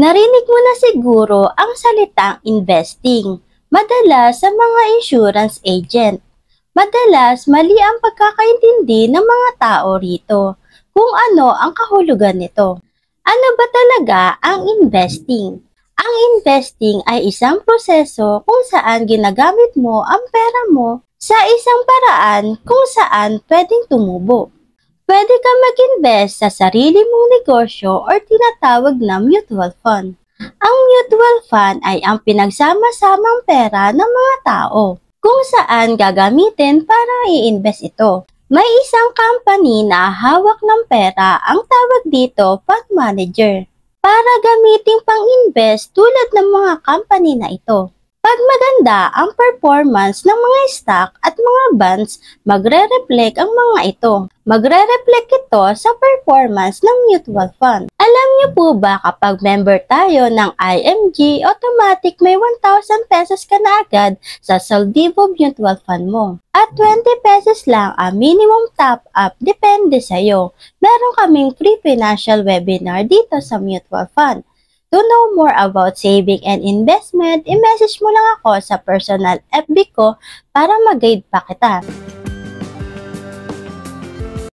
Narinig mo na siguro ang salitang investing, madalas sa mga insurance agent. Madalas mali ang pagkakaintindi ng mga tao rito kung ano ang kahulugan nito. Ano ba talaga ang investing? Ang investing ay isang proseso kung saan ginagamit mo ang pera mo sa isang paraan kung saan pwedeng tumubo. Pwede ka mag-invest sa sarili mong negosyo or tinatawag na mutual fund. Ang mutual fund ay ang pinagsama-samang pera ng mga tao kung saan gagamitin para i-invest ito. May isang company na hawak ng pera ang tawag dito fund manager para gamitin pang-invest tulad ng mga company na ito. Pag maganda ang performance ng mga stock at mga bonds, magre-reflect ang mga ito. Magre-reflect ito sa performance ng mutual fund. Alam niyo po ba kapag member tayo ng IMG, automatic may 1,000 pesos ka na agad sa Saldivo Mutual Fund mo. At 20 pesos lang ang minimum top up depende sa iyo. Meron kaming free financial webinar dito sa mutual fund. To know more about saving and investment, i-message mo lang ako sa personal FB ko para mag-guide pa kita.